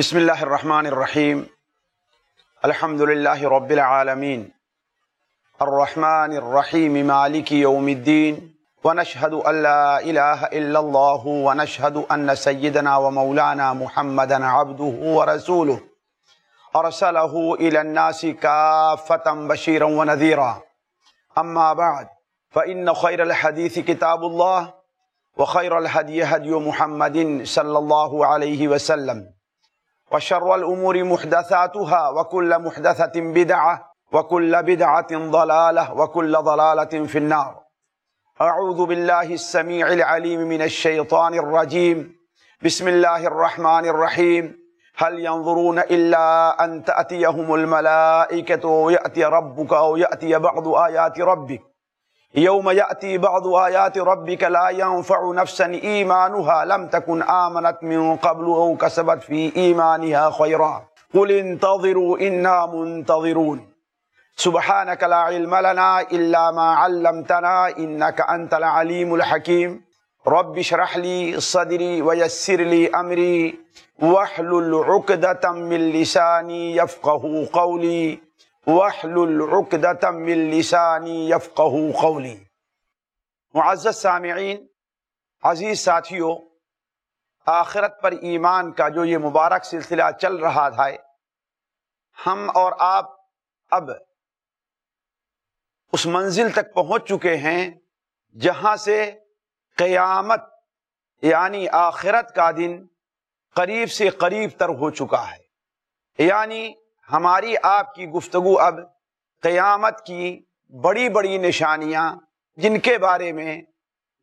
بسم الله الرحمن الرحيم. الحمد لله رب العالمين. الرحمن الرحيم مالك يوم الدين. ونشهد أن لا إله إلا الله ونشهد أن سيدنا ومولانا محمدا عبده ورسوله. أرسله إلى الناس كافة بشيرا ونذيرا. أما بعد فإن خير الحديث كتاب الله وخير الهدي هدي محمد صلى الله عليه وسلم. وشر الأمور محدثاتها وكل محدثة بدعة وكل بدعة ضلالة وكل ضلالة في النار. أعوذ بالله السميع العليم من الشيطان الرجيم. بسم الله الرحمن الرحيم. هل ينظرون إلا أن تأتيهم الملائكة ويأتي ربك أو يأتي بعض آيات ربك. يوم يأتي بعض آيات ربك لا ينفع نفسا إيمانها لم تكن آمنت من قبل أو كسبت في إيمانها خيرا. قل انتظروا إنا منتظرون. سبحانك لا علم لنا إلا ما علمتنا إنك أنت العليم الحكيم. رب اشرح لي صدري ويسر لي أمري. واحلل عقدة من لساني يفقه قولي. واحلل عقدة من لساني يفقه قولي. معزز سامعین، عزیز ساتھیوں، آخرت پر ایمان کا جو یہ مبارک سلسلہ چل رہا تھا، ہم اور آپ اب اس منزل تک پہنچ چکے ہیں، جہاں سے قیامت یعنی آخرت کا دن قریب سے قریب تر ہو چکا ہے۔ یعنی ہماری آپ کی گفتگو اب قیامت کی بڑی بڑی نشانیاں جن کے بارے میں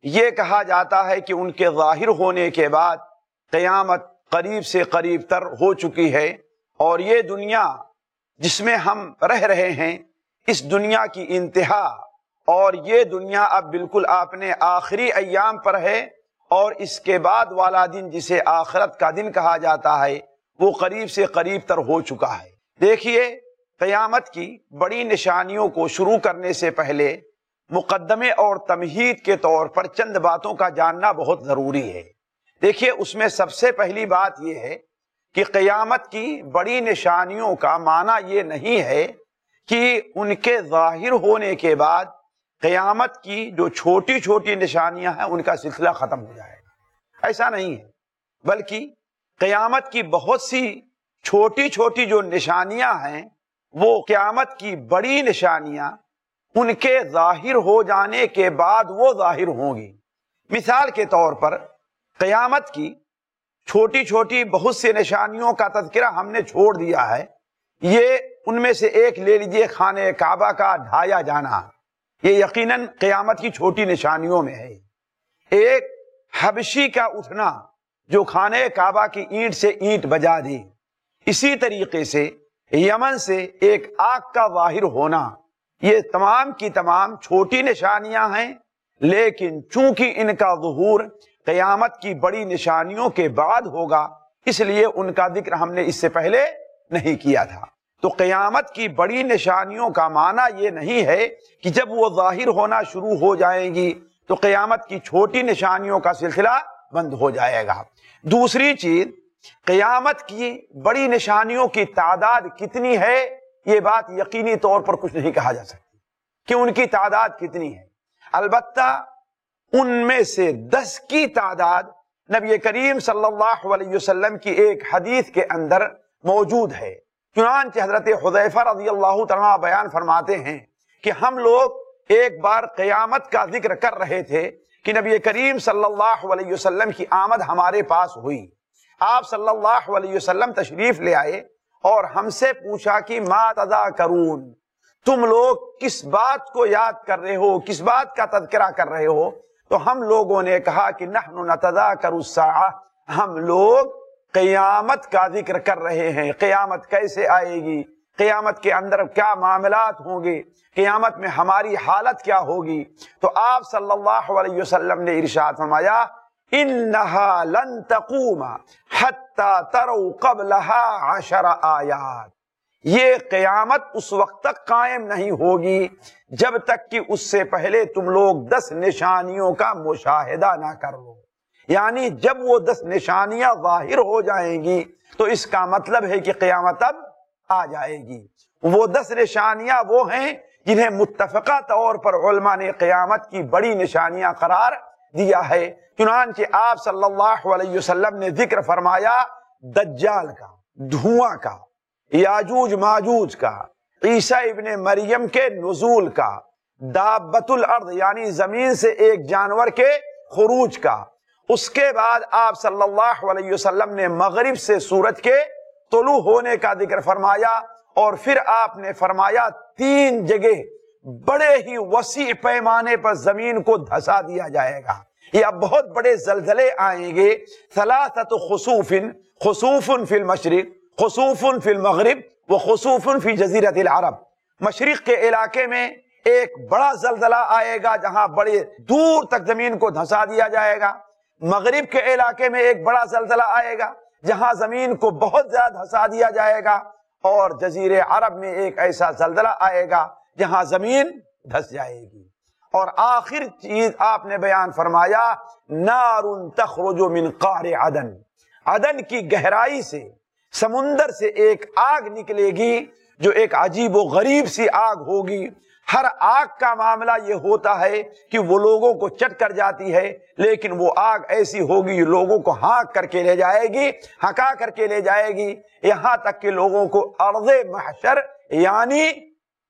یہ کہا جاتا ہے کہ ان کے ظاہر ہونے کے بعد قیامت قریب سے قریب تر ہو چکی ہے اور یہ دنیا جس میں ہم رہ رہے ہیں، اس دنیا کی انتہا اور یہ دنیا اب بالکل اپنے آخری ایام پر ہے اور اس کے بعد والا دن جسے آخرت کا دن کہا جاتا ہے، وہ قریب سے قریب تر ہو چکا ہے۔ دیکھیے، قیامت کی بڑی نشانیوں کو شروع کرنے سے پہلے مقدمے اور تمہید کے طور پر چند باتوں کا جاننا بہت ضروری ہے۔ دیکھیے، اس میں سب سے پہلی بات یہ ہے کہ قیامت کی بڑی نشانیوں کا معنی یہ نہیں ہے کہ ان کے ظاہر ہونے کے بعد قیامت کی جو چھوٹی چھوٹی نشانیاں ہیں، ان کا سلسلہ ختم ہو جائے۔ گا ایسا نہیں ہے، بلکہ قیامت کی بہت سی چھوٹی چھوٹی جو نشانیاں ہیں، وہ قیامت کی بڑی نشانیاں، ان کے ظاہر ہو جانے کے بعد وہ ظاہر ہوں گی۔ مثال کے طور پر قیامت کی چھوٹی چھوٹی بہت سی نشانیوں کا تذکرہ ہم نے چھوڑ دیا ہے۔ یہ ان میں سے ایک لے لیجیے خانہ کعبہ کا ڈھایا جانا۔ یہ یقیناً قیامت کی چھوٹی نشانیوں میں ہے۔ ایک حبشی کا اٹھنا جو خانہ کعبہ کی اینٹ سے اینٹ بجا دی اسی طریقے سے یمن سے ایک آگ کا ظاہر ہونا، یہ تمام کی تمام چھوٹی نشانیاں ہیں، لیکن چونکہ ان کا ظہور قیامت کی بڑی نشانیوں کے بعد ہوگا، اس لیے ان کا ذکر ہم نے اس سے پہلے نہیں کیا تھا۔ تو قیامت کی بڑی نشانیوں کا معنی یہ نہیں ہے کہ جب وہ ظاہر ہونا شروع ہو جائیں گی، تو قیامت کی چھوٹی نشانیوں کا سلسلہ بند ہو جائے گا۔ دوسری چیز قیامت کی بڑی نشانیوں کی تعداد کتنی ہے یہ بات یقینی طور پر کچھ نہیں کہا جا سکتی کہ ان کی تعداد کتنی ہے۔ البتہ ان میں سے دس کی تعداد نبی کریم صلی اللہ علیہ وسلم کی ایک حدیث کے اندر موجود ہے۔ چنانچہ حضرت حضیفہ رضی اللہ تعالیٰ بیان فرماتے ہیں کہ ہم لوگ ایک بار قیامت کا ذکر کر رہے تھے کہ نبی کریم صلی اللہ علیہ وسلم کی آمد ہمارے پاس ہوئی۔ آپ صلی اللہ علیہ وسلم تشریف لے آئے اور ہم سے پوچھا کہ ما تدا کرون، تم لوگ کس بات کو یاد کر رہے ہو؟ کس بات کا تذکرہ کر رہے ہو؟ تو ہم لوگوں نے کہا کہ نحن نتدا کرو ہم لوگ قیامت کا ذکر کر رہے ہیں۔ قیامت کیسے آئے گی؟ قیامت کے اندر کیا معاملات ہوں گے؟ قیامت میں ہماری حالت کیا ہوگی؟ تو آپ صلی اللہ علیہ وسلم نے ارشاد فرمایا انہا لن تقوم حتی ترو قبلہا عشر آیات یہ قیامت اس وقت تک قائم نہیں ہوگی جب تک کہ اس سے پہلے تم لوگ دس نشانیوں کا مشاہدہ نہ کر لو۔ یعنی جب وہ دس نشانیاں ظاہر ہو جائیں گی تو اس کا مطلب ہے کہ قیامت اب آ جائے گی۔ وہ دس نشانیاں وہ ہیں جنہیں متفقہ طور پر علماء نے قیامت کی بڑی نشانیاں قرار دیا ہے۔ چنانچہ آپ صلی اللہ علیہ وسلم نے ذکر فرمایا، دجال کا، دھواں کا، یاجوج ماجوج کا، عیسیٰ ابن مریم کے نزول کا، دابت الارض یعنی زمین سے ایک جانور کے خروج کا۔ اس کے بعد آپ صلی اللہ علیہ وسلم نے مغرب سے سورج کے طلوع ہونے کا ذکر فرمایا اور پھر آپ نے فرمایا تین جگہ بڑے ہی وسیع پیمانے پر زمین کو دھسا دیا جائے گا۔ یا بہت بڑے زلزلے آئیں گے۔ ثلاثت خصوف خصوف فی المشرق، خصوف فی المغرب و خصوف فی جزیرت العرب۔ مشرق کے علاقے میں ایک بڑا زلزلہ آئے گا جہاں بڑے دور تک زمین کو دھسا دیا جائے گا۔ مغرب کے علاقے میں ایک بڑا زلزلہ آئے گا جہاں زمین کو بہت زیادہ دھسا دیا جائے گا اور جزیر عرب میں ایک ایسا زلزلہ آئے گا جہاں زمین دھس جائے گی۔ اور آخر چیز آپ نے بیان فرمایا، نار تخرج من قار عدن۔ عدن کی گہرائی سے، سمندر سے ایک آگ نکلے گی، جو ایک عجیب و غریب سی آگ ہوگی۔ ہر آگ کا معاملہ یہ ہوتا ہے کہ وہ لوگوں کو چٹ کر جاتی ہے، لیکن وہ آگ ایسی ہوگی لوگوں کو ہانک کر کے لے جائے گی ہکا کر کے لے جائے گی۔ یہاں تک کہ لوگوں کو ارض محشر یعنی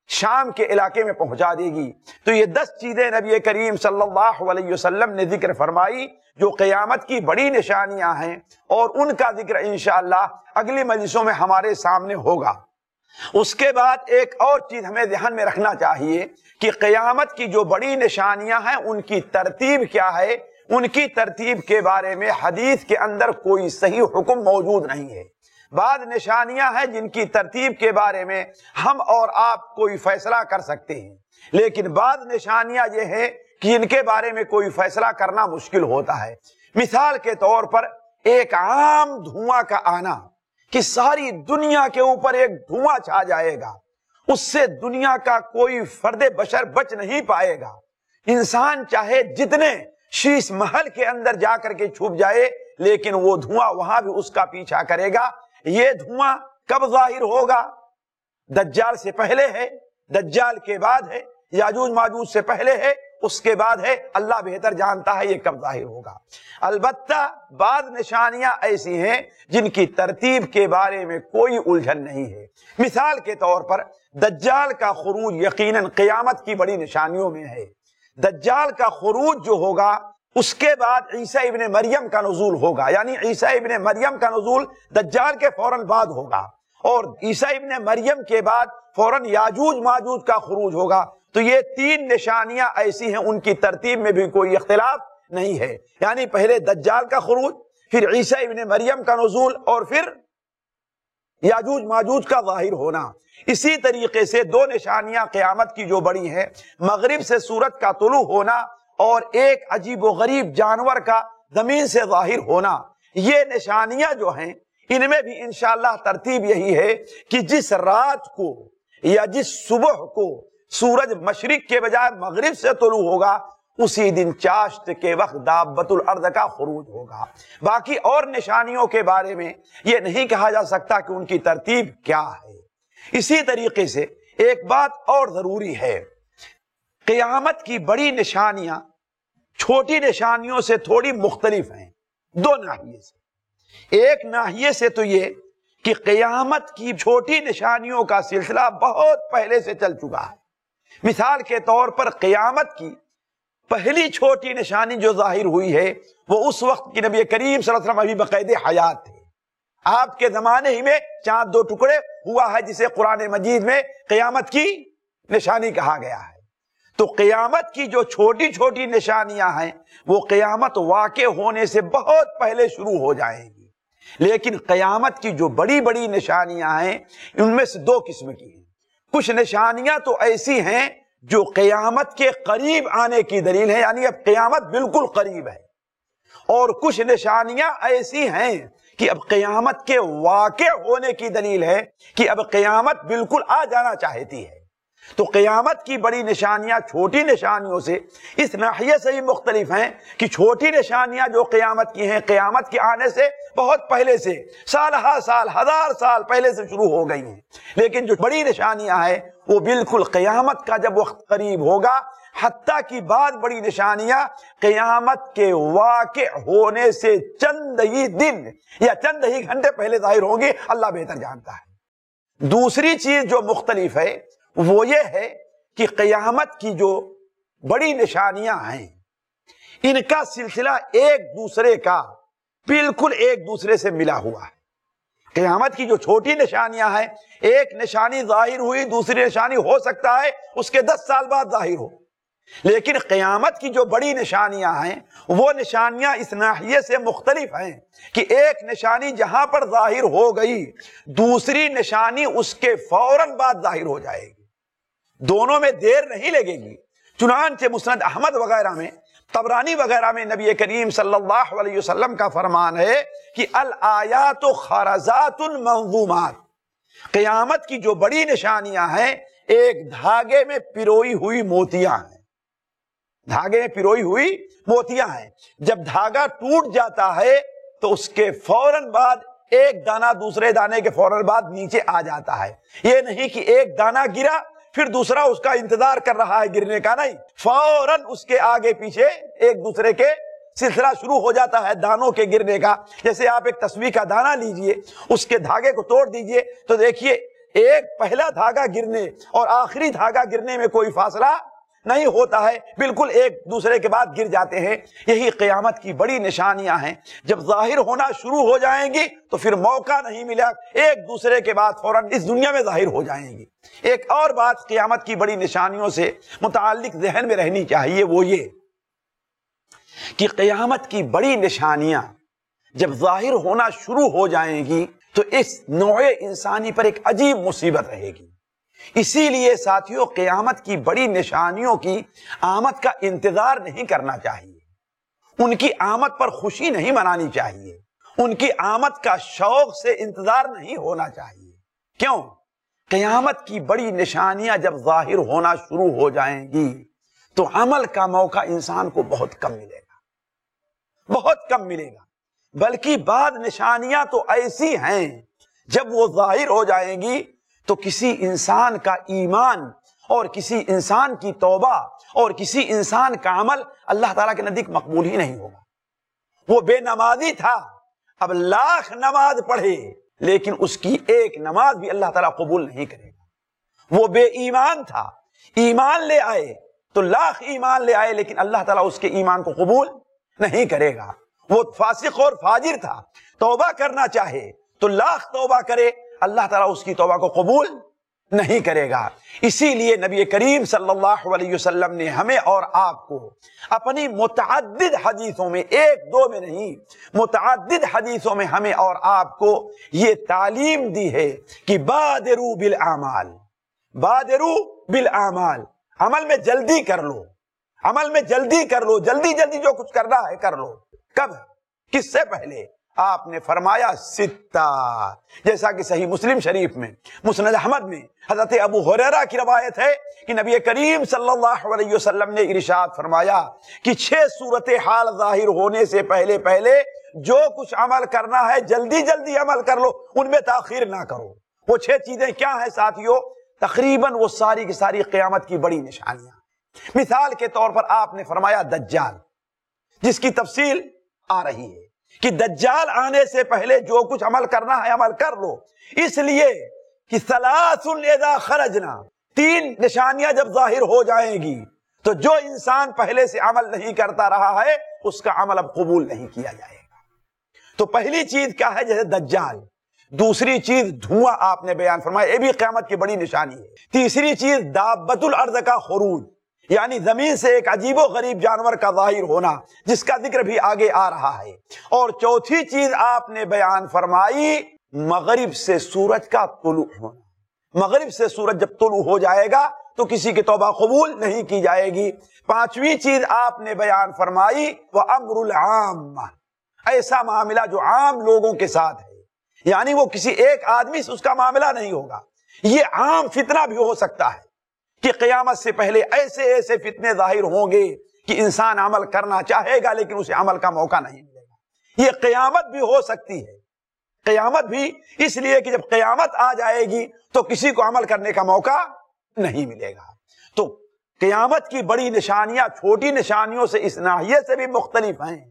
شام کے علاقے میں پہنچا دے گی۔ تو یہ دس چیزیں نبی کریم صلی اللہ علیہ وسلم نے ذکر فرمائی جو قیامت کی بڑی نشانیاں ہیں اور ان کا ذکر انشاءاللہ اگلی مجلسوں میں ہمارے سامنے ہوگا۔ اس کے بعد ایک اور چیز ہمیں ذہن میں رکھنا چاہیے کہ قیامت کی جو بڑی نشانیاں ہیں، ان کی ترتیب کیا ہے؟ ان کی ترتیب کے بارے میں حدیث کے اندر کوئی صحیح حکم موجود نہیں ہے۔ بعض نشانیاں ہیں جن کی ترتیب کے بارے میں ہم اور آپ کوئی فیصلہ کر سکتے ہیں۔ لیکن بعض نشانیاں یہ ہیں کہ ان کے بارے میں کوئی فیصلہ کرنا مشکل ہوتا ہے۔ مثال کے طور پر ایک عام دھواں کا آنا کہ ساری دنیا کے اوپر ایک دھواں چھا جائے گا۔ اس سے دنیا کا کوئی فرد بشر بچ نہیں پائے گا۔ انسان چاہے جتنے شیش محل کے اندر جا کر کے چھپ جائے، لیکن وہ دھواں وہاں بھی اس کا پیچھا کرے گا۔ یہ دھواں کب ظاہر ہوگا؟ دجال سے پہلے ہے، دجال کے بعد ہے، یاجوج ماجوج سے پہلے ہے، اس کے بعد ہے، اللہ بہتر جانتا ہے یہ کب ظاہر ہوگا۔ البتہ بعض نشانیاں ایسی ہیں جن کی ترتیب کے بارے میں کوئی الجھن نہیں ہے۔ مثال کے طور پر دجال کا خروج یقیناً قیامت کی بڑی نشانیوں میں ہے۔ دجال کا خروج جو ہوگا اس کے بعد عیسیٰ ابن مریم کا نزول ہوگا یعنی عیسیٰ ابن مریم کا نزول دجال کے فوراً بعد ہوگا۔ اور عیسیٰ ابن مریم کے بعد فوراً یاجوج ماجوج کا خروج ہوگا۔ تو یہ تین نشانیاں ایسی ہیں، ان کی ترتیب میں بھی کوئی اختلاف نہیں ہے۔ یعنی پہلے دجال کا خروج، پھر عیسیٰ ابن مریم کا نزول، اور پھر یاجوج ماجوج کا ظاہر ہونا۔ اسی طریقے سے دو نشانیاں قیامت کی جو بڑی ہیں، مغرب سے سورج کا طلوع ہونا اور ایک عجیب و غریب جانور کا زمین سے ظاہر ہونا، یہ نشانیاں جو ہیں، ان میں بھی انشاءاللہ ترتیب یہی ہے کہ جس رات کو یا جس صبح کو سورج مشرق کے بجائے مغرب سے طلوع ہوگا، اسی دن چاشت کے وقت دابت الارض کا خروج ہوگا۔ باقی اور نشانیوں کے بارے میں یہ نہیں کہا جا سکتا کہ ان کی ترتیب کیا ہے۔ اسی طریقے سے ایک بات اور ضروری ہے۔ قیامت کی بڑی نشانیاں چھوٹی نشانیوں سے تھوڑی مختلف ہیں، دو ناحیے سے۔ ایک ناحیے سے تو یہ کہ قیامت کی چھوٹی نشانیوں کا سلسلہ بہت پہلے سے چل چکا ہے۔ مثال کے طور پر قیامت کی پہلی چھوٹی نشانی جو ظاہر ہوئی ہے، وہ اس وقت کی نبی کریم صلی اللہ علیہ وسلم ابھی بقید حیات تھے۔ آپ کے زمانے ہی میں چاند دو ٹکڑے ہوا ہے، جسے قرآن مجید میں قیامت کی نشانی کہا گیا ہے۔ تو قیامت کی جو چھوٹی چھوٹی نشانیاں ہیں، وہ قیامت واقع ہونے سے بہت پہلے شروع ہو جائیں گی۔ لیکن قیامت کی جو بڑی بڑی نشانیاں ہیں، ان میں سے دو قسم کی ہیں۔ کچھ نشانیاں تو ایسی ہیں جو قیامت کے قریب آنے کی دلیل ہے یعنی اب قیامت بالکل قریب ہے۔ اور کچھ نشانیاں ایسی ہیں کہ اب قیامت کے واقع ہونے کی دلیل ہے کہ اب قیامت بالکل آ جانا چاہتی ہے۔ تو قیامت کی بڑی نشانیاں چھوٹی نشانیوں سے اس ناحیے سے ہی مختلف ہیں کہ چھوٹی نشانیاں جو قیامت کی ہیں، قیامت کے آنے سے بہت پہلے سے، سال ہا سال، ہزار سال پہلے سے شروع ہو گئی ہیں۔ لیکن جو بڑی نشانیاں ہیں، وہ بالکل قیامت کا جب وقت قریب ہوگا، حتیٰ کی بعد بڑی نشانیاں قیامت کے واقع ہونے سے چند ہی دن یا چند ہی گھنٹے پہلے ظاہر ہوں گی، اللہ بہتر جانتا ہے۔ دوسری چیز جو مختلف ہے وہ یہ ہے کہ قیامت کی جو بڑی نشانیاں ہیں، ان کا سلسلہ ایک دوسرے کا بالکل ایک دوسرے سے ملا ہوا ہے۔ قیامت کی جو چھوٹی نشانیاں ہیں، ایک نشانی ظاہر ہوئی، دوسری نشانی ہو سکتا ہے، اس کے دس سال بعد ظاہر ہو۔ لیکن قیامت کی جو بڑی نشانیاں ہیں، وہ نشانیاں اس ناحیے سے مختلف ہیں کہ ایک نشانی جہاں پر ظاہر ہو گئی، دوسری نشانی اس کے فوراً بعد ظاہر ہو جائے گی۔ دونوں میں دیر نہیں لگے گی۔ چنانچہ مسند احمد وغیرہ میں تبرانی وغیرہ میں نبی کریم صلی اللہ علیہ وسلم کا فرمان ہے کہ الآیات و خارزات المنظومات قیامت کی جو بڑی نشانیاں ہیں، ایک دھاگے میں پیروئی ہوئی موتیاں ہیں۔ دھاگے میں پیروئی ہوئی موتیاں ہیں۔ جب دھاگا ٹوٹ جاتا ہے، تو اس کے فوراً بعد ایک دانا دوسرے دانے کے فوراً بعد نیچے آ جاتا ہے۔ یہ نہیں کہ ایک دانا گرا پھر دوسرا اس کا انتظار کر رہا ہے گرنے کا نہیں، فوراً اس کے آگے پیچھے ایک دوسرے کے سلسلہ شروع ہو جاتا ہے دانوں کے گرنے کا۔ جیسے آپ ایک تصویر کا دانا لیجیے، اس کے دھاگے کو توڑ دیجیے۔ تو دیکھیے ایک پہلا دھاگا گرنے اور آخری دھاگا گرنے میں کوئی فاصلہ نہیں ہوتا ہے، بالکل ایک دوسرے کے بعد گر جاتے ہیں۔ یہی قیامت کی بڑی نشانیاں ہیں۔ جب ظاہر ہونا شروع ہو جائیں گی تو پھر موقع نہیں ملا۔ ایک دوسرے کے بعد فوراً اس دنیا میں ظاہر ہو جائیں گی۔ ایک اور بات قیامت کی بڑی نشانیوں سے متعلق ذہن میں رہنی چاہیے وہ یہ کہ قیامت کی بڑی نشانیاں جب ظاہر ہونا شروع ہو جائیں گی تو اس نوع انسانی پر ایک عجیب مصیبت رہے گی۔ اسی لیے ساتھیوں قیامت کی بڑی نشانیوں کی آمد کا انتظار نہیں کرنا چاہیے۔ ان کی آمد پر خوشی نہیں منانی چاہیے۔ ان کی آمد کا شوق سے انتظار نہیں ہونا چاہیے۔ کیوں؟ قیامت کی بڑی نشانیاں جب ظاہر ہونا شروع ہو جائیں گی، تو عمل کا موقع انسان کو بہت کم ملے گا۔ بہت کم ملے گا۔ بلکہ بعد نشانیاں تو ایسی ہیں، جب وہ ظاہر ہو جائیں گی تو کسی انسان کا ایمان اور کسی انسان کی توبہ اور کسی انسان کا عمل اللہ تعالیٰ کے نزدیک مقبول ہی نہیں ہوگا۔ وہ بے نمازی تھا، اب لاکھ نماز پڑھے، لیکن اس کی ایک نماز بھی اللہ تعالیٰ قبول نہیں کرے گا۔ وہ بے ایمان تھا، ایمان لے آئے، تو لاکھ ایمان لے آئے، لیکن اللہ تعالیٰ اس کے ایمان کو قبول نہیں کرے گا۔ وہ فاسق اور فاجر تھا، توبہ کرنا چاہے، تو لاکھ توبہ کرے اللہ تعالیٰ اس کی توبہ کو قبول نہیں کرے گا۔ اسی لیے نبی کریم صلی اللہ علیہ وسلم نے ہمیں اور آپ کو اپنی متعدد حدیثوں میں، ایک دو میں نہیں، متعدد حدیثوں میں ہمیں اور آپ کو یہ تعلیم دی ہے کہ بادرو بالعمال بادرو بالعمال عمل میں جلدی کر لو، عمل میں جلدی کر لو، جلدی جلدی جو کچھ کرنا ہے کر لو۔ کب؟ کس سے پہلے؟ آپ نے فرمایا ستا، جیسا کہ صحیح مسلم شریف میں، مسند احمد میں حضرت ابو حریرہ کی روایت ہے کہ نبی کریم صلی اللہ علیہ وسلم نے ارشاد فرمایا کہ چھ صورت حال ظاہر ہونے سے پہلے پہلے جو کچھ عمل کرنا ہے، جلدی جلدی عمل کر لو، ان میں تاخیر نہ کرو۔ وہ چھ چیزیں کیا ہیں ساتھیوں تقریباً وہ ساری کی ساری قیامت کی بڑی نشانیاں۔ مثال کے طور پر آپ نے فرمایا دجال، جس کی تفصیل آ رہی ہے۔ کہ دجال آنے سے پہلے جو کچھ عمل کرنا ہے عمل کر لو۔ اس لیے کہ خرجنا، تین نشانیاں جب ظاہر ہو جائیں گی، تو جو انسان پہلے سے عمل نہیں کرتا رہا ہے، اس کا عمل اب قبول نہیں کیا جائے گا۔ تو پہلی چیز کیا ہے؟ جیسے دجال۔ دوسری چیز دھواں آپ نے بیان فرمایا، یہ بھی قیامت کی بڑی نشانی ہے۔ تیسری چیز دابت الارض کا خروج۔ یعنی زمین سے ایک عجیب و غریب جانور کا ظاہر ہونا جس کا ذکر بھی آگے آ رہا ہے۔ اور چوتھی چیز آپ نے بیان فرمائی، مغرب سے سورج کا طلوع ہونا۔ مغرب سے سورج جب طلوع ہو جائے گا تو کسی کی توبہ قبول نہیں کی جائے گی۔ پانچویں چیز آپ نے بیان فرمائی، وہ امر العام۔ ایسا معاملہ جو عام لوگوں کے ساتھ ہے۔ یعنی وہ کسی ایک آدمی سے اس کا معاملہ نہیں ہوگا۔ یہ عام فتنہ بھی ہو سکتا ہے۔ کہ قیامت سے پہلے ایسے ایسے فتنے ظاہر ہوں گے کہ انسان عمل کرنا چاہے گا لیکن اسے عمل کا موقع نہیں ملے گا۔ یہ قیامت بھی ہو سکتی ہے۔ قیامت بھی اس لیے کہ جب قیامت آ جائے گی تو کسی کو عمل کرنے کا موقع نہیں ملے گا۔ تو قیامت کی بڑی نشانیاں چھوٹی نشانیوں سے اس ناحیے سے بھی مختلف ہیں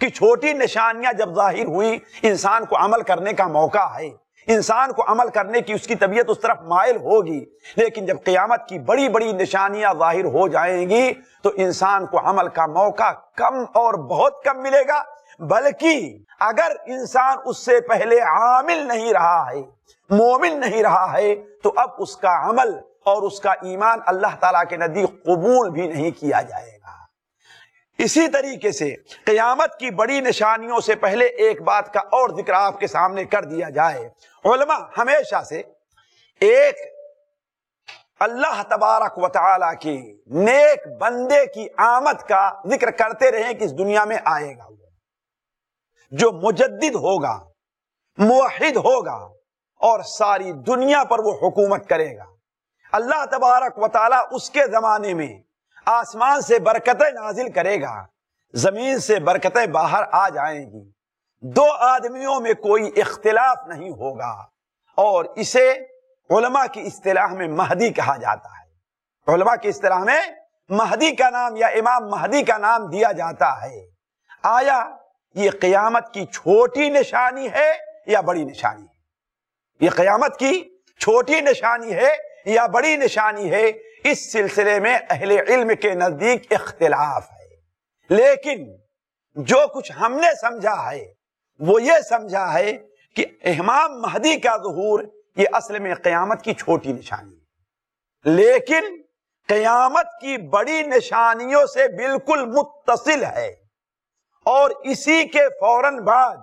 کہ چھوٹی نشانیاں جب ظاہر ہوئی انسان کو عمل کرنے کا موقع ہے۔ انسان کو عمل کرنے کی اس کی طبیعت اس طرف مائل ہوگی، لیکن جب قیامت کی بڑی بڑی نشانیاں ظاہر ہو جائیں گی، تو انسان کو عمل کا موقع کم اور بہت کم ملے گا۔ بلکہ اگر انسان اس سے پہلے عامل نہیں رہا ہے، مومن نہیں رہا ہے، تو اب اس کا عمل اور اس کا ایمان اللہ تعالیٰ کے نزدیک قبول بھی نہیں کیا جائے۔ گا اسی طریقے سے قیامت کی بڑی نشانیوں سے پہلے ایک بات کا اور ذکر آپ کے سامنے کر دیا جائے۔ علماء ہمیشہ سے ایک اللہ تبارک و تعالی کی نیک بندے کی آمد کا ذکر کرتے رہے کہ اس دنیا میں آئے گا۔ جو مجدد ہوگا، موحد ہوگا اور ساری دنیا پر وہ حکومت کرے گا۔ اللہ تبارک و تعالی اس کے زمانے میں آسمان سے برکتیں نازل کرے گا، زمین سے برکتیں باہر آ جائیں گی۔ دو آدمیوں میں کوئی اختلاف نہیں ہوگا، اور اسے علماء کی اصطلاح میں مہدی کہا جاتا ہے۔ علماء کی اصطلاح میں مہدی کا نام یا امام مہدی کا نام دیا جاتا ہے۔ آیا یہ قیامت کی چھوٹی نشانی ہے یا بڑی نشانی ہے؟ یہ قیامت کی چھوٹی نشانی ہے یا بڑی نشانی ہے؟ اس سلسلے میں اہل علم کے نزدیک اختلاف ہے۔ لیکن جو کچھ ہم نے سمجھا ہے، وہ یہ سمجھا ہے کہ امام مہدی کا ظہور یہ اصل میں قیامت کی چھوٹی نشانی ہے۔ لیکن قیامت کی بڑی نشانیوں سے بالکل متصل ہے۔ اور اسی کے فوراً بعد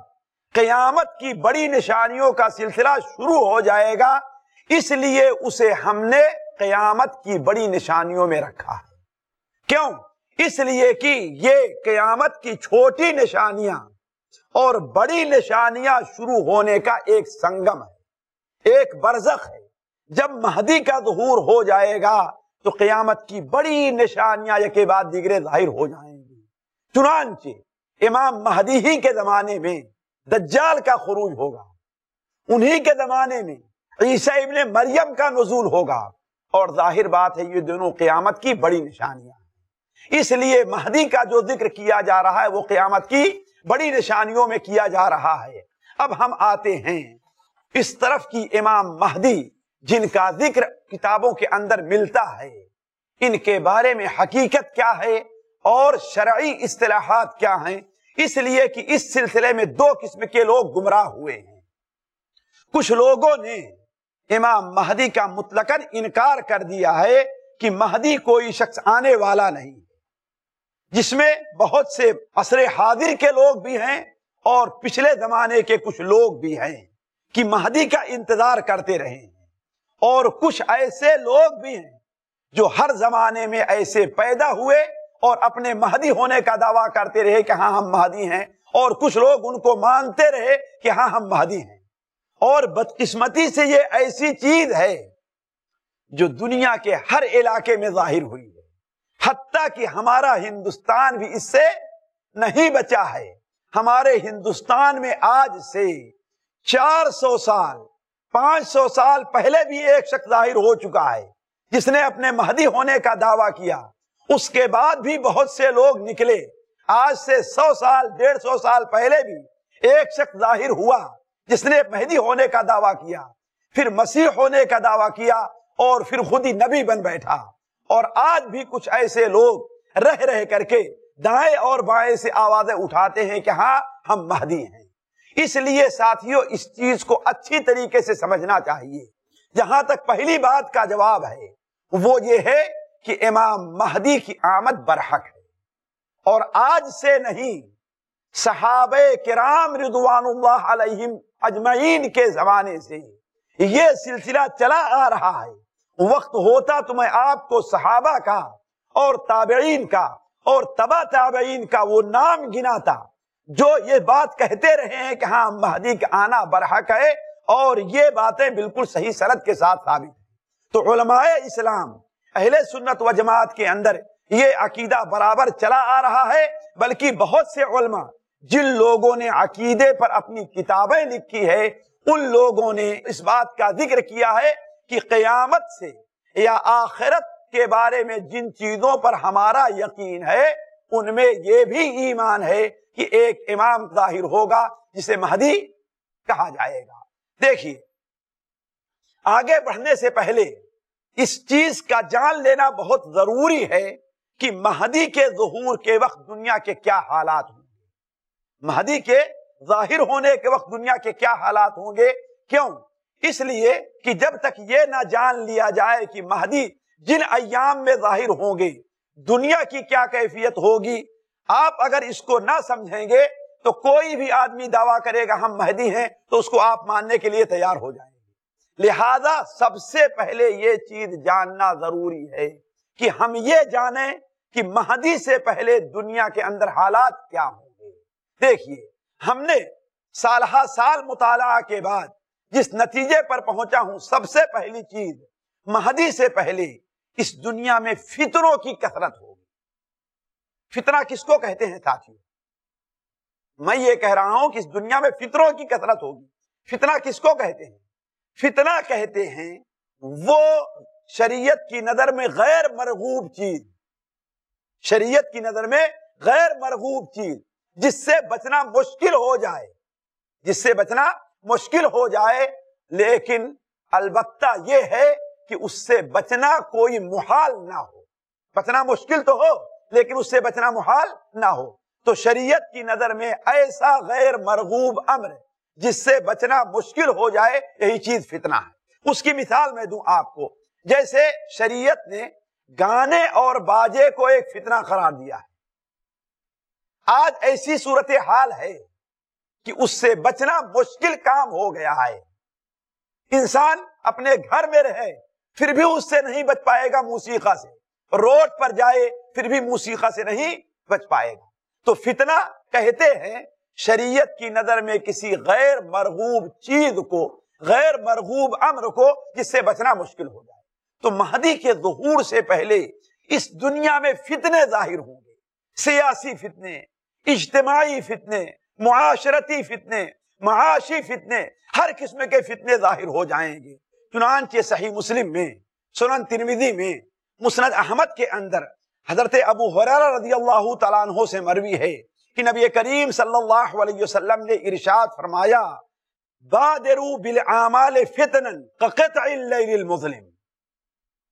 قیامت کی بڑی نشانیوں کا سلسلہ شروع ہو جائے گا۔ اس لیے اسے ہم نے قیامت کی بڑی نشانیوں میں رکھا ہے۔ کیوں؟ اس لیے کہ یہ قیامت کی چھوٹی نشانیاں اور بڑی نشانیاں شروع ہونے کا ایک سنگم ہے۔ ایک برزخ ہے۔ جب مہدی کا ظہور ہو جائے گا تو قیامت کی بڑی نشانیاں کے بعد دیگرے ظاہر ہو جائیں گی۔ چنانچہ امام مہدی ہی کے زمانے میں دجال کا خروج ہوگا۔ انہی کے زمانے میں عیسیٰ ابن مریم کا نزول ہوگا۔ اور ظاہر بات ہے یہ دونوں قیامت کی بڑی نشانیاں اس لیے مہدی کا جو ذکر کیا جا رہا ہے وہ قیامت کی بڑی نشانیوں میں کیا جا رہا ہے۔ اب ہم آتے ہیں اس طرف کی امام مہدی جن کا ذکر کتابوں کے اندر ملتا ہے، ان کے بارے میں حقیقت کیا ہے اور شرعی اصطلاحات کیا ہیں۔ اس لیے کہ اس سلسلے میں دو قسم کے لوگ گمراہ ہوئے ہیں۔ کچھ لوگوں نے امام مہدی کا مطلق انکار کر دیا ہے کہ مہدی کوئی شخص آنے والا نہیں۔ جس میں بہت سے عصر حاضر کے لوگ بھی ہیں اور پچھلے زمانے کے کچھ لوگ بھی ہیں کہ مہدی کا انتظار کرتے رہے ہیں۔ اور کچھ ایسے لوگ بھی ہیں جو ہر زمانے میں ایسے پیدا ہوئے اور اپنے مہدی ہونے کا دعویٰ کرتے رہے کہ ہاں ہم مہدی ہیں اور کچھ لوگ ان کو مانتے رہے کہ ہاں ہم مہدی ہیں۔ اور بدقسمتی سے یہ ایسی چیز ہے جو دنیا کے ہر علاقے میں ظاہر ہوئی ہے۔ حتیٰ کہ ہمارا ہندوستان بھی اس سے نہیں بچا ہے۔ ہمارے ہندوستان میں آج سے چار سو سال، پانچ سو سال پہلے بھی ایک شخص ظاہر ہو چکا ہے۔ جس نے اپنے مہدی ہونے کا دعویٰ کیا۔ اس کے بعد بھی بہت سے لوگ نکلے۔ آج سے سو سال، ڈیڑھ سو سال پہلے بھی ایک شخص ظاہر ہوا۔ جس نے مہدی ہونے کا دعویٰ کیا، پھر مسیح ہونے کا دعویٰ کیا اور پھر خود ہی نبی بن بیٹھا۔ اور آج بھی کچھ ایسے لوگ رہ رہ کر کے دائیں اور بائیں سے آوازیں اٹھاتے ہیں کہ ہاں ہم مہدی ہیں۔ اس لیے ساتھیوں اس چیز کو اچھی طریقے سے سمجھنا چاہیے۔ جہاں تک پہلی بات کا جواب ہے، وہ یہ ہے کہ امام مہدی کی آمد برحق ہے۔ اور آج سے نہیں، صحابہ کرام رضوان اللہ علیہم اجمعین کے زمانے سے یہ سلسلہ چلا آ رہا ہے۔ وقت ہوتا تو میں آپ کو صحابہ کا اور تابعین کا اور تبا تابعین کا وہ نام گناتا جو یہ بات کہتے رہے ہیں کہ ہاں مہدی کا آنا برحق ہے اور یہ باتیں بالکل صحیح سرد کے ساتھ ثابت ہیں۔ تو علماء اسلام، اہل سنت و جماعت کے اندر یہ عقیدہ برابر چلا آ رہا ہے، بلکہ بہت سے علماء جن لوگوں نے عقیدے پر اپنی کتابیں لکھی ہے، ان لوگوں نے اس بات کا ذکر کیا ہے کہ قیامت سے یا آخرت کے بارے میں جن چیزوں پر ہمارا یقین ہے، ان میں یہ بھی ایمان ہے کہ ایک امام ظاہر ہوگا جسے مہدی کہا جائے گا۔ دیکھیے، آگے بڑھنے سے پہلے اس چیز کا جان لینا بہت ضروری ہے کہ مہدی کے ظہور کے وقت دنیا کے کیا حالات ہوں۔ مہدی کے ظاہر ہونے کے وقت دنیا کے کیا حالات ہوں گے؟ کیوں؟ اس لیے کہ جب تک یہ نہ جان لیا جائے کہ مہدی جن ایام میں ظاہر ہوں گے، دنیا کی کیا کیفیت ہوگی، آپ اگر اس کو نہ سمجھیں گے تو کوئی بھی آدمی دعویٰ کرے گا ہم مہدی ہیں تو اس کو آپ ماننے کے لیے تیار ہو جائیں گے۔ لہذا سب سے پہلے یہ چیز جاننا ضروری ہے کہ ہم یہ جانیں کہ مہدی سے پہلے دنیا کے اندر حالات کیا ہوں۔ دیکھیے، ہم نے سالہ سال مطالعہ کے بعد جس نتیجے پر پہنچا ہوں، سب سے پہلی چیز، مہدی سے پہلے اس دنیا میں فطروں کی کثرت ہوگی۔ فتنہ کس کو کہتے ہیں ساتھیوں میں یہ کہہ رہا ہوں کہ اس دنیا میں فطروں کی کثرت ہوگی۔ فتنہ کس کو کہتے ہیں؟ فتنہ کہتے ہیں وہ شریعت کی نظر میں غیر مرغوب چیز۔ شریعت کی نظر میں غیر مرغوب چیز۔ جس سے بچنا مشکل ہو جائے، جس سے بچنا مشکل ہو جائے، لیکن البتہ یہ ہے کہ اس سے بچنا کوئی محال نہ ہو۔ بچنا مشکل تو ہو، لیکن اس سے بچنا محال نہ ہو۔ تو شریعت کی نظر میں ایسا غیر مرغوب امر جس سے بچنا مشکل ہو جائے، یہی چیز فتنہ ہے۔ اس کی مثال میں دوں آپ کو۔ جیسے شریعت نے گانے اور باجے کو ایک فتنہ قرار دیا ہے۔ آج ایسی صورت حال ہے کہ اس سے بچنا مشکل کام ہو گیا ہے۔ انسان اپنے گھر میں رہے، پھر بھی اس سے نہیں بچ پائے گا موسیقہ سے۔ روڈ پر جائے، پھر بھی موسیقہ سے نہیں بچ پائے گا۔ تو فتنہ کہتے ہیں، شریعت کی نظر میں کسی غیر مرغوب چیز کو، غیر مرغوب امر کو جس سے بچنا مشکل ہو جائے۔ تو مہدی کے ظہور سے پہلے اس دنیا میں فتنے ظاہر ہوں گے۔ سیاسی فتنے اجتماعی فتنے، معاشرتی فتنے، معاشی فتنے، ہر قسم کے فتنے ظاہر ہو جائیں گے۔ چنانچہ صحیح مسلم میں، سنن ترمیدی میں، مسند احمد کے اندر حضرت ابو حرار رضی اللہ تعالیٰ عنہ سے مروی ہے کہ نبی کریم صلی اللہ علیہ وسلم نے ارشاد فرمایا بادرو بالعامال فتنا قطع اللیل المظلم.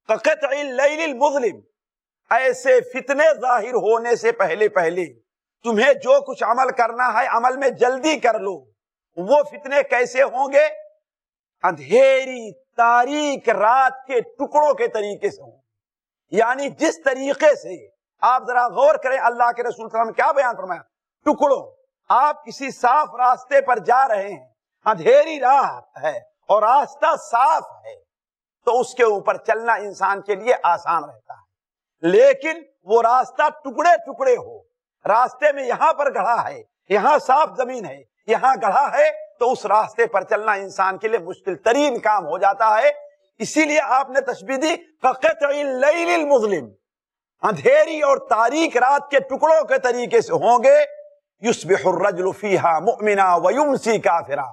قطع اللیل المظلم، ایسے فتنے ظاہر ہونے سے پہلے پہلے تمہیں جو کچھ عمل کرنا ہے، عمل میں جلدی کر لو۔ وہ فتنے کیسے ہوں گے؟ اندھیری تاریخ رات کے ٹکڑوں کے طریقے سے ہوں۔ یعنی جس طریقے سے آپ ذرا غور کریں، اللہ کے رسول صلی اللہ علیہ وسلم کیا بیان فرمایا؟ ٹکڑوں۔ آپ کسی صاف راستے پر جا رہے ہیں۔ اندھیری رات ہے اور راستہ صاف ہے۔ تو اس کے اوپر چلنا انسان کے لیے آسان رہتا ہے۔ لیکن وہ راستہ ٹکڑے ٹکڑے ہو۔ راستے میں یہاں پر گڑھا ہے، یہاں صاف زمین ہے، یہاں گڑھا ہے، تو اس راستے پر چلنا انسان کے لیے مشکل ترین کام ہو جاتا ہے۔ اسی لیے آپ نے تشبیح دی المظلم۔ اندھیری اور تاریخ رات کے ٹکڑوں کے طریقے سے ہوں گے۔ یسبح الرجل فیہا مؤمنا ویمسی کافرا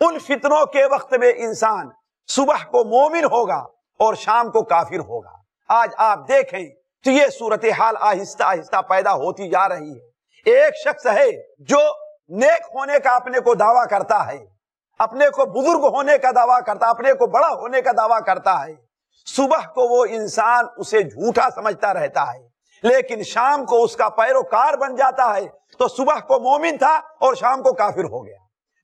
ان فتنوں کے وقت میں انسان صبح کو مومن ہوگا اور شام کو کافر ہوگا۔ آج آپ دیکھیں تو یہ صورتحال آہستہ آہستہ پیدا ہوتی جا رہی ہے۔ ایک شخص ہے جو نیک ہونے کا اپنے کو دعویٰ کرتا ہے، اپنے کو بزرگ ہونے کا دعویٰ کرتا، اپنے کو بڑا ہونے کا دعویٰ کرتا ہے۔ صبح کو وہ انسان اسے جھوٹا سمجھتا رہتا ہے، لیکن شام کو اس کا پیروکار بن جاتا ہے۔ تو صبح کو مومن تھا اور شام کو کافر ہو گیا۔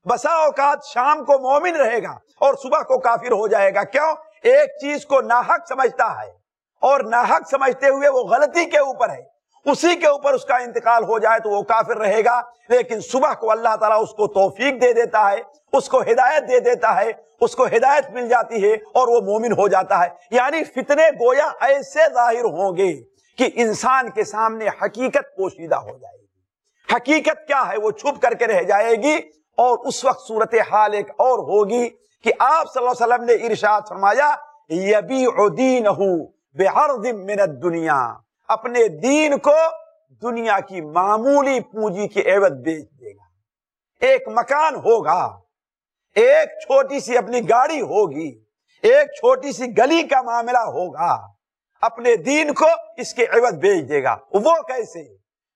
بسا اوقات شام کو مومن رہے گا اور صبح کو کافر ہو جائے گا۔ کیوں؟ ایک چیز کو ناحق سمجھتا ہے۔ اور ناحق سمجھتے ہوئے وہ غلطی کے اوپر ہے۔ اسی کے اوپر اس کا انتقال ہو جائے تو وہ کافر رہے گا، لیکن صبح کو اللہ تعالیٰ اس کو توفیق دے دیتا ہے، اس کو ہدایت دے دیتا ہے، اس کو ہدایت مل جاتی ہے اور وہ مومن ہو جاتا ہے۔ یعنی فتنے گویا ایسے ظاہر ہوں گے کہ انسان کے سامنے حقیقت پوشیدہ ہو جائے گی۔ حقیقت کیا ہے؟ وہ چھپ کر کے رہ جائے گی اور اس وقت صورت حال ایک اور ہوگی کہ آپ صلی اللہ علیہ وسلم نے ارشاد فرمایا یبی بے من الدنیا۔ اپنے دین کو دنیا کی معمولی پونجی کی عوض بیچ دے گا۔ ایک مکان ہوگا۔ ایک چھوٹی سی اپنی گاڑی ہوگی۔ ایک چھوٹی سی گلی کا معاملہ ہوگا۔ اپنے دین کو اس کے عوض بیچ دے گا۔ وہ کیسے؟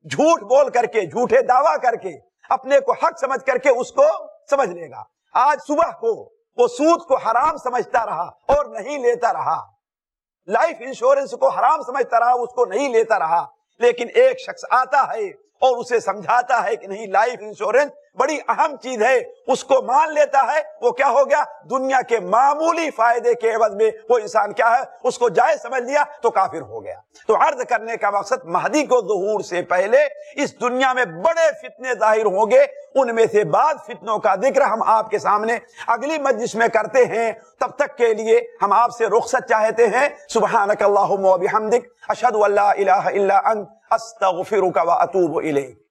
جھوٹ بول کر کے، جھوٹے دعویٰ کر کے، اپنے کو حق سمجھ کر کے اس کو سمجھ لے گا۔ آج صبح کو وہ سود کو حرام سمجھتا رہا اور نہیں لیتا رہا۔ لائف انشورنس کو حرام سمجھتا رہا، اس کو نہیں لیتا رہا، لیکن ایک شخص آتا ہے اور اسے سمجھاتا ہے کہ نہیں لائف انشورنس بڑی اہم چیز ہے، اس کو مان لیتا ہے۔ وہ کیا ہو گیا؟ دنیا کے معمولی فائدے کے عوض میں وہ انسان کیا ہے؟ اس کو جائز سمجھ لیا تو کافر ہو گیا۔ تو عرض کرنے کا مقصد مہدی کو ظہور سے پہلے اس دنیا میں بڑے فتنے ظاہر ہوں گے۔ ان میں سے بعد فتنوں کا ذکر ہم آپ کے سامنے اگلی مجلس میں کرتے ہیں۔ تب تک کے لیے ہم آپ سے رخصت چاہتے ہیں۔ سبحانک اللہم و بحمدک، اشہد اللہ الہ الا انت أستغفرك وأتوب إليك.